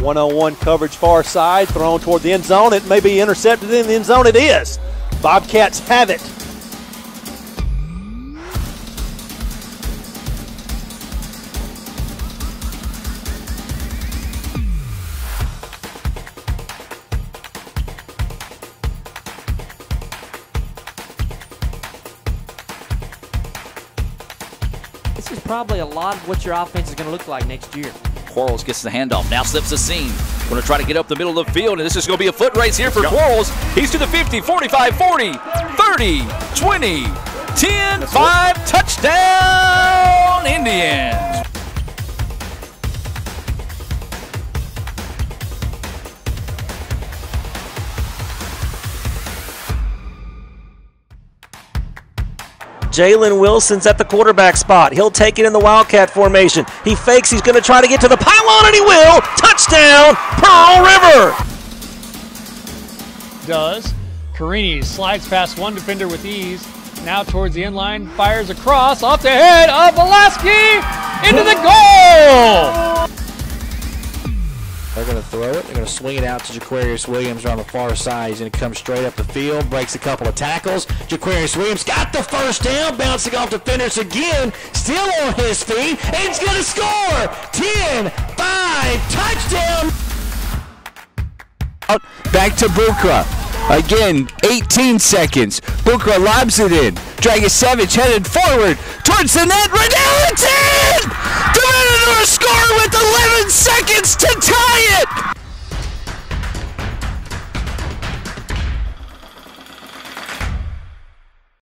101 coverage far side, thrown toward the end zone. It may be intercepted in the end zone. It is. Bobcats have it. This is probably a lot of what your offense is going to look like next year. Quarles gets the handoff, now slips the seam. Going to try to get up the middle of the field, and this is going to be a foot race here for Quarles. He's to the 50, 45, 40, 30, 20, 10, 5, touchdown, Jalen Wilson's at the quarterback spot. He'll take it in the Wildcat formation. He fakes. He's going to try to get to the pylon, and he will. Touchdown, Pearl River. Does. Carini slides past one defender with ease. Now towards the end line, fires across off the head of Velasquez into the goal. They're going to throw it. They're going to swing it out to Jaquarius Williams on the far side. He's going to come straight up the field, breaks a couple of tackles. Jaquarius Williams got the first down, bouncing off the again, still on his feet, and he's going to score! 10 5 touchdown! Back to Bukra. Again, 18 seconds. Bukra lobs it in. Dragon Savage headed forward towards the net. Renell, it's in! Score with 11 seconds to